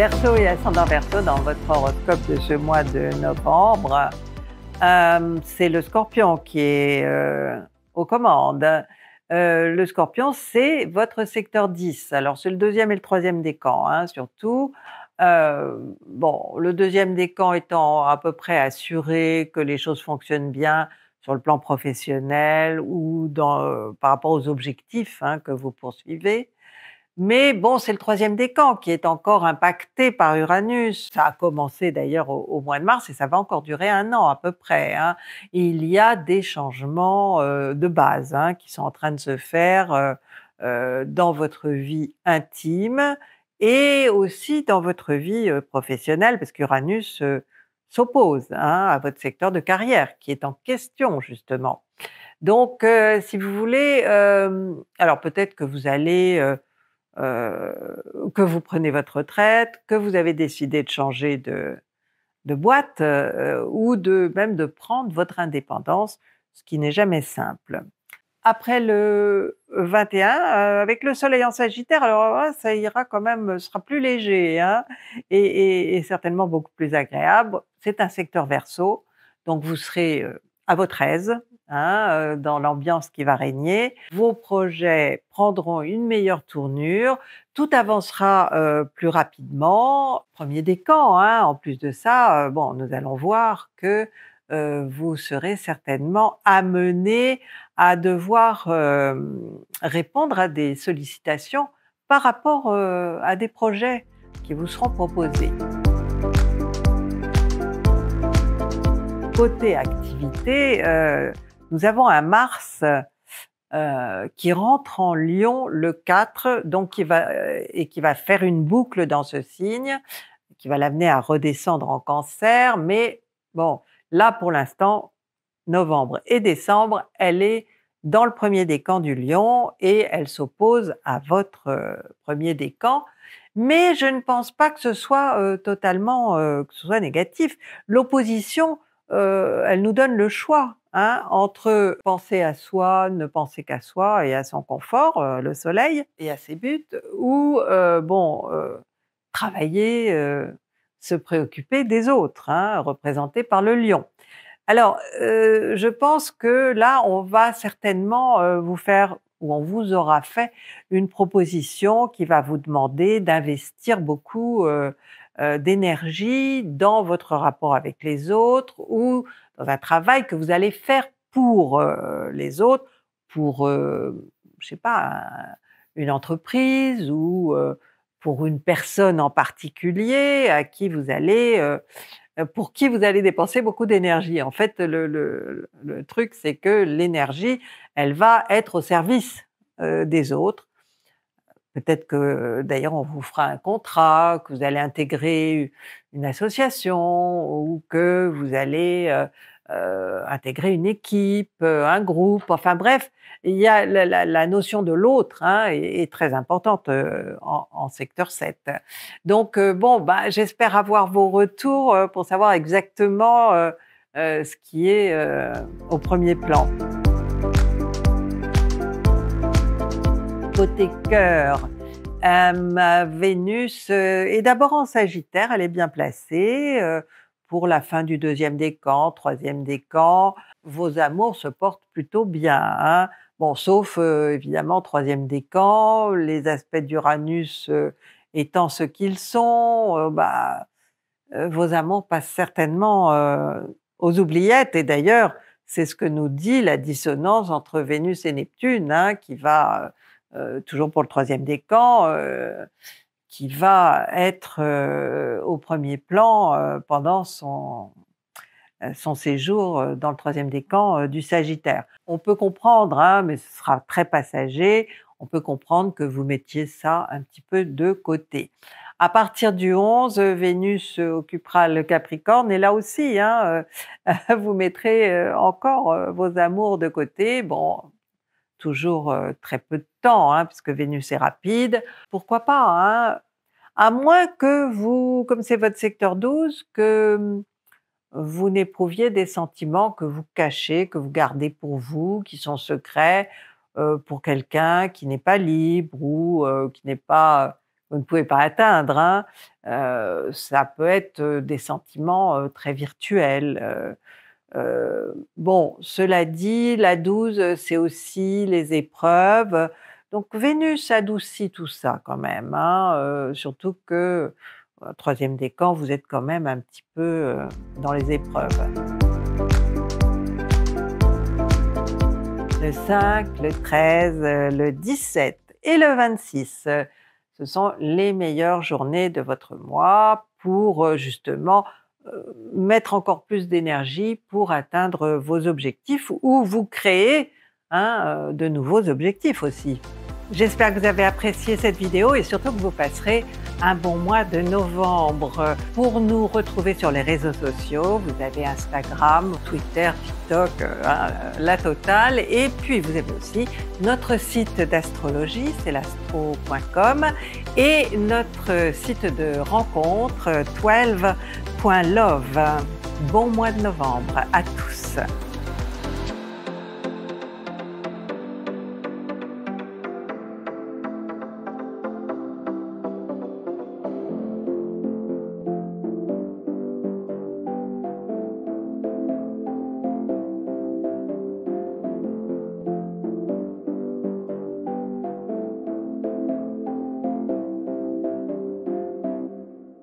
Verseau et ascendant Verseau dans votre horoscope de ce mois de novembre. Euh, c'est le scorpion qui est euh, aux commandes. Euh, le scorpion, c'est votre secteur 10. Alors, c'est le deuxième et le troisième décan, hein, surtout. bon, le deuxième décan étant à peu près assuré que les choses fonctionnent bien sur le plan professionnel ou par rapport aux objectifs hein, que vous poursuivez. Mais bon, c'est le troisième décan qui est encore impacté par Uranus. Ça a commencé d'ailleurs au, mois de mars et ça va encore durer un an à peu près. Hein. il y a des changements euh, de base hein, qui sont en train de se faire euh, euh, dans votre vie intime et aussi dans votre vie professionnelle parce qu'Uranus s'oppose hein, à votre secteur de carrière qui est en question justement. Donc, si vous voulez, alors peut-être que vous allez euh, que vous prenez votre retraite, que vous avez décidé de changer de, boîte euh, ou de même de prendre votre indépendance, ce qui n'est jamais simple. Après le 21, euh, avec le Soleil en Sagittaire, alors ça ira quand même, sera plus léger hein, et, et, certainement beaucoup plus agréable. C'est un secteur verso, donc vous serez à votre aise, Hein, euh, dans l'ambiance qui va régner. Vos projets prendront une meilleure tournure, tout avancera euh, plus rapidement. Premier décan, hein, en plus de ça, euh, bon, nous allons voir que vous serez certainement amené à devoir répondre à des sollicitations par rapport à des projets qui vous seront proposés. Côté activité, nous avons un Mars euh, qui rentre en Lion le 4, donc qui va euh, et qui va faire une boucle dans ce signe, qui va l'amener à redescendre en Cancer. Mais bon, là pour l'instant, novembre et décembre, elle est dans le premier décan du Lion et elle s'oppose à votre euh, premier décan. Mais je ne pense pas que ce soit totalement négatif. L'opposition, elle nous donne le choix. Hein, entre penser à soi, ne penser qu'à soi et à son confort, euh, le soleil, et à ses buts, ou euh, bon, euh, travailler, se préoccuper des autres, hein, représentés par le lion. Alors, je pense que là, on va certainement vous faire ou on vous aura fait une proposition qui va vous demander d'investir beaucoup d'énergie dans votre rapport avec les autres ou dans un travail que vous allez faire pour euh, les autres, pour, euh, je sais pas, une entreprise ou euh, pour une personne en particulier à qui vous allez, pour qui vous allez dépenser beaucoup d'énergie. En fait, le truc, c'est que l'énergie, elle va être au service des autres. Peut-être que d'ailleurs on vous fera un contrat, que vous allez intégrer une association ou que vous allez euh, intégrer une équipe, euh, un groupe, enfin bref, il y a la, notion de l'autre hein, est, très importante euh, en, secteur 7. Donc bon, bah, j'espère avoir vos retours pour savoir exactement ce qui est au premier plan. Côté cœur, Vénus est d'abord en Sagittaire, elle est bien placée pour la fin du deuxième décan, troisième décan, vos amours se portent plutôt bien. Hein. bon, sauf euh, évidemment troisième décan, les aspects d'Uranus euh, étant ce qu'ils sont, euh, bah, vos amours passent certainement aux oubliettes. Et d'ailleurs, c'est ce que nous dit la dissonance entre Vénus et Neptune, hein, qui va toujours pour le troisième décan qui va être euh, au premier plan euh, pendant son, euh, séjour dans le troisième décan du Sagittaire. On peut comprendre, hein, mais ce sera très passager, on peut comprendre que vous mettiez ça un petit peu de côté. À partir du 11, Vénus occupera le Capricorne et là aussi, hein, vous mettrez encore vos amours de côté. Bon, toujours très peu de temps, hein, puisque Vénus est rapide. Pourquoi pas hein, À moins que vous, comme c'est votre secteur 12, que mmh, vous n'éprouviez des sentiments que vous cachez, que vous gardez pour vous, qui sont secrets pour quelqu'un qui n'est pas libre ou qui n'est pas vous ne pouvez pas atteindre. Hein. Euh, ça peut être des sentiments très virtuels. Bon, cela dit, la 12, c'est aussi les épreuves. Donc Vénus adoucit tout ça quand même, hein, surtout que troisième décan, vous êtes quand même un petit peu dans les épreuves. Le 5, le 13, le 17 et le 26, ce sont les meilleures journées de votre mois pour justement mettre encore plus d'énergie pour atteindre vos objectifs ou vous créer hein, de nouveaux objectifs aussi. J'espère que vous avez apprécié cette vidéo et surtout que vous passerez un bon mois de novembre. Pour nous retrouver sur les réseaux sociaux, vous avez Instagram, Twitter, TikTok, euh, la totale. Et puis vous avez aussi notre site d'astrologie, c'est l'astro.com, et notre site de rencontre 12.love. Bon mois de novembre à tous.